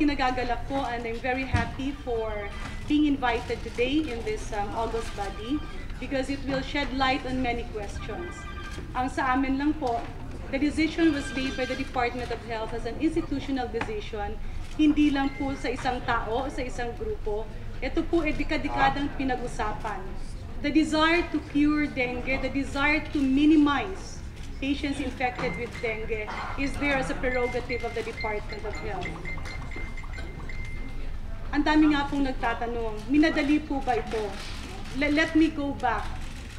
kinagagalak ko and I'm very happy for being invited today in this um, August body because it will shed light on many questions. Ang sa amin lang po, the decision was made by the Department of Health as an institutional decision, hindi lang po sa isang tao, sa isang grupo. Ito po ay dekadikadang pinag-usapan. The desire to cure dengue, the desire to minimize patients infected with dengue is there as a prerogative of the Department of Health. Ang dami nga pong nagtatanong, minadali po ba ito? Le- let me go back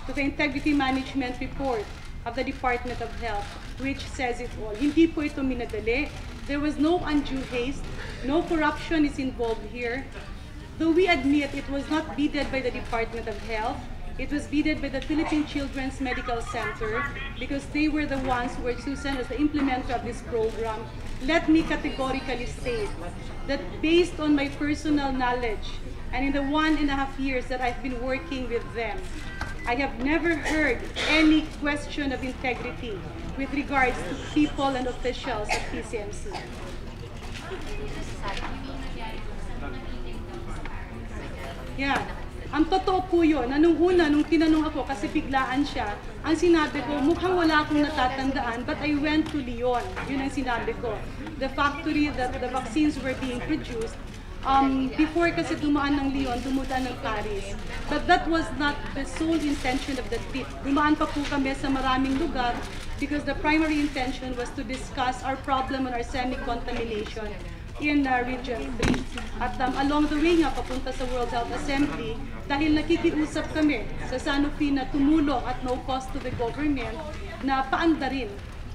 to the Integrity Management Report of the Department of Health, which says it all. Hindi po ito minadali. There was no undue haste. No corruption is involved here. Though we admit it was not bidded by the Department of Health, it was bidded by the Philippine Children's Medical Center because they were the ones who were chosen as the implementer of this program. Let me categorically state that based on my personal knowledge and in the one and a half years that I've been working with them, I have never heard any question of integrity with regards to people and officials at PCMC. Yeah. Ang totoo po yun, na nung una, nung tinanong ako, kasi biglaan siya, ang sinabi ko, mukhang wala akong natatandaan, but I went to Lyon. Yun ang sinabi ko. The factory that the vaccines were being produced, um, before kasi dumaan ng Lyon, dumudaan ng Paris. But that was not the sole intention of the trip. Dumaan pa po kami sa maraming lugar because the primary intention was to discuss our problem on arsenic contamination in uh, Region 3. At um, along the way nga, papunta sa World Health Assembly, dahil nakikiusap kami sa Sanofi na tumulong at no cost to the government na paandarin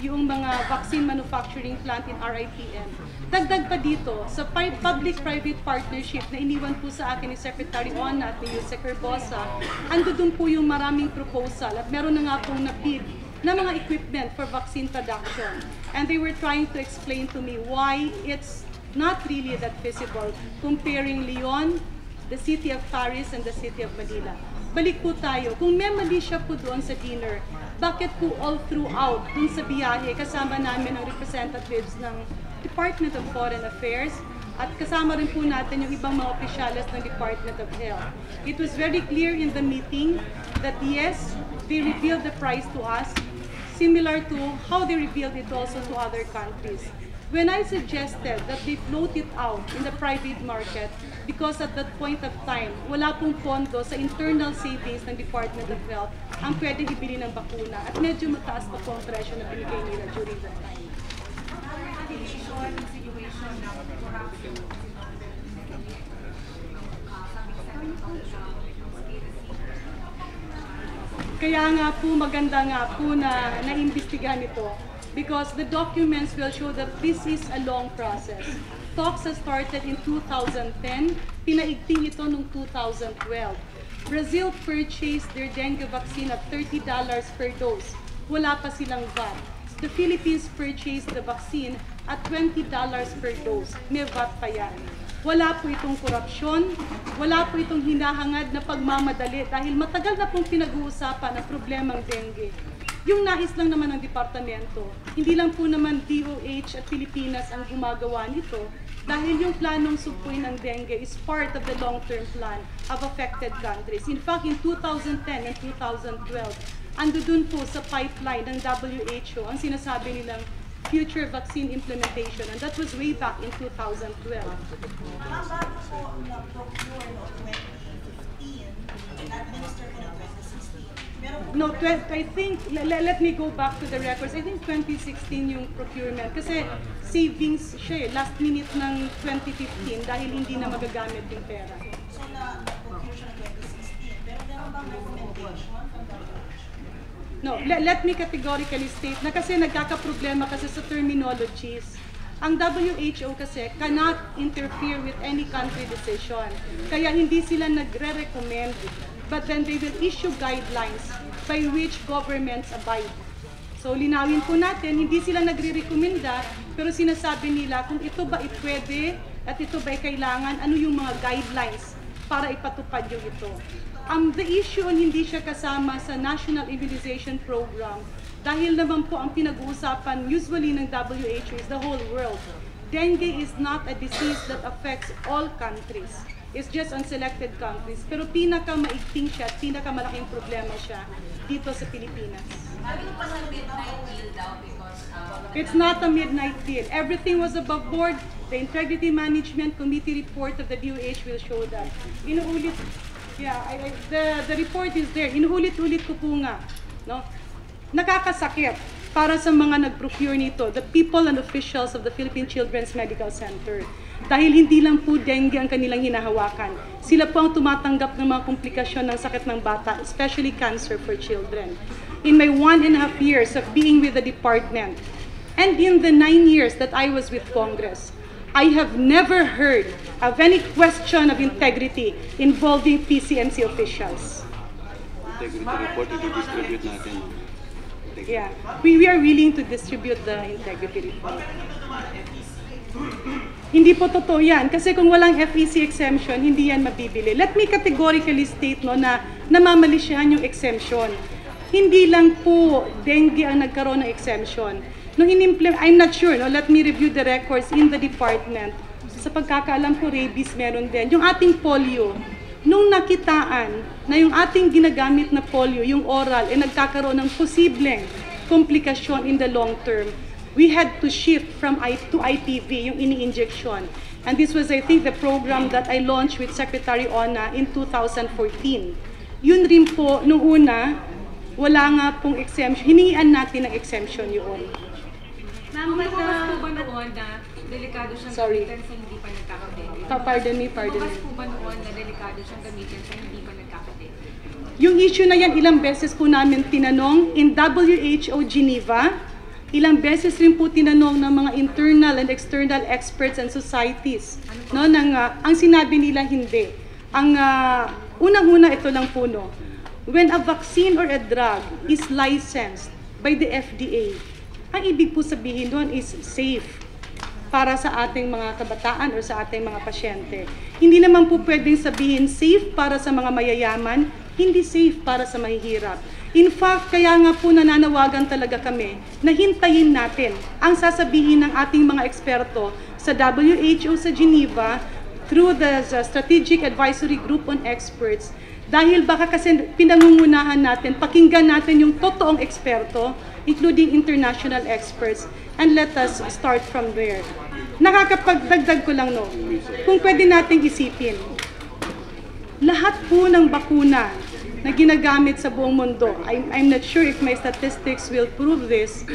yung mga vaccine manufacturing plant in RIPM. Dagdag pa dito, sa public-private partnership na iniwan po sa akin ni Secretary Ona at ni Yusek Herbosa, ando dun po yung maraming proposal at meron na nga pong na-bid na mga equipment for vaccine production. And they were trying to explain to me why it's not really that feasible comparing Lyon, the city of Paris, and the city of Manila. Balik po tayo. Kung may mali siya po doon sa dinner, bakit po all throughout dun sa biyahe kasama namin ang representatives ng Department of Foreign Affairs at kasama rin po natin yung ibang mga opisyalis ng Department of Health. It was very clear in the meeting that yes, they revealed the price to us, similar to how they revealed it also to other countries. When I suggested that they float it out in the private market because at that point of time, wala pong pondo sa internal savings ng Department of Health ang pwedeng ibili ng bakuna at medyo mataas pa po ang presyo na binigay nila during that time. Kaya nga po maganda nga po na naimbestigahan ito because the documents will show that this is a long process. Talks has started in 2010, pinaigting ito noong 2012. Brazil purchased their dengue vaccine at $30 per dose. Wala pa silang VAT. The Philippines purchased the vaccine at $20 per dose. May VAT pa yan. Wala po itong korupsyon, wala po itong hinahangad na pagmamadali dahil matagal na pong pinag-uusapan ang problemang dengue. Yung nais lang naman ng departamento, hindi lang po naman DOH at Pilipinas ang gumagawa nito dahil yung planong supuin ng dengue is part of the long-term plan of affected countries. In fact, in 2010 and 2012, ando dun po sa pipeline ng WHO ang sinasabi nilang future vaccine implementation and that was way back in 2012. Ang bago po na-procure no 2015, na-administer po ng 2016. Meron po No, I think, le- le- let me go back to the records. I think 2016 yung procurement. Kasi savings siya eh, last minute ng 2015 dahil hindi na magagamit yung pera. so na na-procure siya ng 2016. Pero meron bang recommendation from? No, le- let me categorically state na kasi nagkakaproblema kasi sa terminologies. Ang WHO kasi cannot interfere with any country decision. Kaya hindi sila nagre-recommend, but then they will issue guidelines by which governments abide. So linawin po natin, hindi sila nagre-recommenda, pero sinasabi nila kung ito ba ipwede at ito ba kailangan, ano yung mga guidelines para ipatupad yung ito. Um, the issue on hindi siya kasama sa National Immunization Program dahil naman po ang pinag-uusapan usually ng WHO is the whole world. dengue is not a disease that affects all countries. It's just on selected countries. Pero pinaka maigting siya at pinaka malaking problema siya dito sa Pilipinas. It's not a midnight deal. Everything was above board. The Integrity Management Committee report of the DOH will show that. Inuulit, yeah, I, I, the, the report is there. Inuulit-ulit ko po nga. No? Nakakasakit para sa mga nag-procure nito, the people and officials of the Philippine Children's Medical Center. Dahil hindi lang po dengue ang kanilang hinahawakan. Sila po ang tumatanggap ng mga komplikasyon ng sakit ng bata, especially cancer for children. In my one and a half years of being with the department, and in the nine years that I was with Congress, I have never heard of any question of integrity involving PCMC officials. Integrity report, i-distribute natin. Yeah, we, we are willing to distribute the integrity report. Hindi po totoo yan. Kasi kung walang FEC exemption, hindi yan mabibili. Let me categorically state no, na namamalisyahan yung exemption. Hindi lang po dengue ang nagkaroon ng exemption. Nung inimplement, I'm not sure, no? let me review the records in the department. Sa pagkakaalam ko, rabies meron din. Yung ating polio, nung nakitaan na yung ating ginagamit na polio, yung oral, ay nagkakaroon ng posibleng komplikasyon in the long term, we had to shift from I to IPV, yung ini-injection. And this was, I think, the program that I launched with Secretary Ona in 2014. Yun rin po, nung una, wala nga pong exemption. Hiningian natin ng exemption yun. Ma'am, bukas po ba noon na delikado siyang Sorry. gamitin sa hindi pa nagkakadede? Pa- Pardon me, pardon me. po ba noon na delikado siyang gamitin sa hindi pa nagkakadede? Yung issue na yan, ilang beses po namin tinanong in WHO Geneva, ilang beses rin po tinanong ng mga internal and external experts and societies. No, nang, ah, ang sinabi nila hindi. Ang ah, unang-una ito lang po no. When a vaccine or a drug is licensed by the FDA, ang ibig po sabihin doon is safe para sa ating mga kabataan o sa ating mga pasyente. Hindi naman po pwedeng sabihin safe para sa mga mayayaman, hindi safe para sa mahihirap. In fact, kaya nga po nananawagan talaga kami na hintayin natin ang sasabihin ng ating mga eksperto sa WHO sa Geneva through the, Strategic Advisory Group on Experts dahil baka kasi pinangungunahan natin, pakinggan natin yung totoong eksperto, including international experts, and let us start from there. Nakakapagdagdag ko lang no, kung pwede nating isipin, lahat po ng bakuna na ginagamit sa buong mundo, I'm, I'm not sure if my statistics will prove this,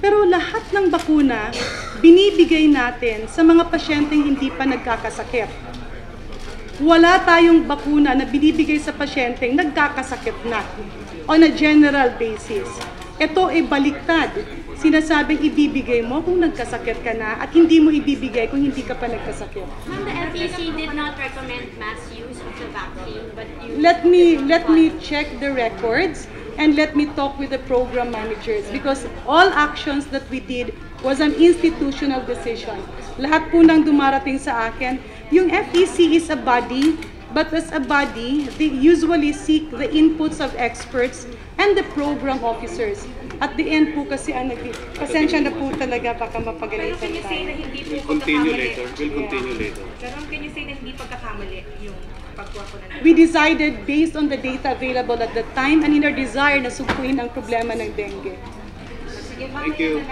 pero lahat ng bakuna, binibigay natin sa mga pasyenteng hindi pa nagkakasakit. Wala tayong bakuna na binibigay sa pasyenteng nagkakasakit na on a general basis. Ito ay baliktad. Sinasabing ibibigay mo kung nagkasakit ka na at hindi mo ibibigay kung hindi ka pa nagkasakit. Ma'am, the FEC did not recommend mass use of the vaccine, but you... let me let me check the records and let me talk with the program managers because all actions that we did was an institutional decision. Lahat po nang dumarating sa akin, yung FEC is a body, but as a body, they usually seek the inputs of experts and the program officers. At the end po kasi, ang nag pasensya na po talaga, baka Pero mapagalitan can you say na tayo. hindi po We'll continue pagkakamali? later. We'll continue later. Pero can you say na hindi pagkakamali yung pagkuha ko na We decided based on the data available at the time and in our desire na sugpuin ang problema ng dengue. Sige, Thank you.